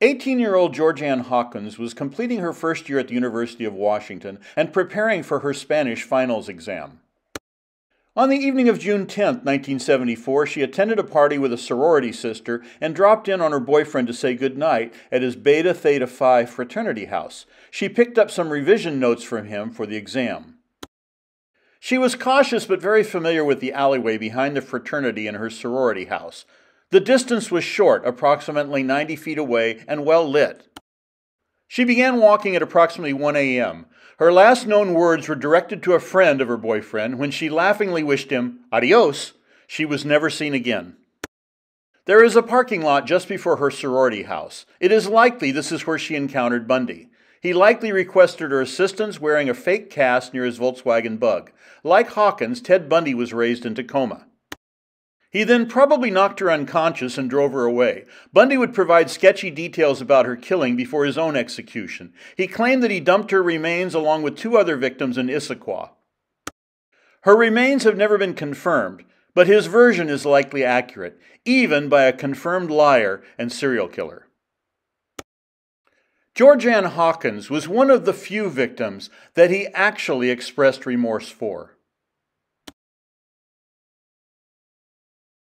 18 year old Georgann Hawkins was completing her first year at the University of Washington and preparing for her Spanish finals exam. On the evening of June 10, 1974, she attended a party with a sorority sister and dropped in on her boyfriend to say goodnight at his Beta Theta Pi fraternity house. She picked up some revision notes from him for the exam. She was cautious but very familiar with the alleyway behind the fraternity and her sorority house. The distance was short, approximately 90 feet away, and well lit. She began walking at approximately 1 a.m. Her last known words were directed to a friend of her boyfriend when she laughingly wished him adios. She was never seen again. There is a parking lot just before her sorority house. It is likely this is where she encountered Bundy. He likely requested her assistance wearing a fake cast near his Volkswagen bug. Like Hawkins, Ted Bundy was raised in Tacoma. He then probably knocked her unconscious and drove her away. Bundy would provide sketchy details about her killing before his own execution. He claimed that he dumped her remains along with two other victims in Issaquah. Her remains have never been confirmed, but his version is likely accurate, even by a confirmed liar and serial killer. Georgann Hawkins was one of the few victims that he actually expressed remorse for.